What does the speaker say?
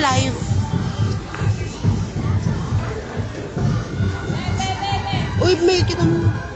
Live. Uy, may kita mo.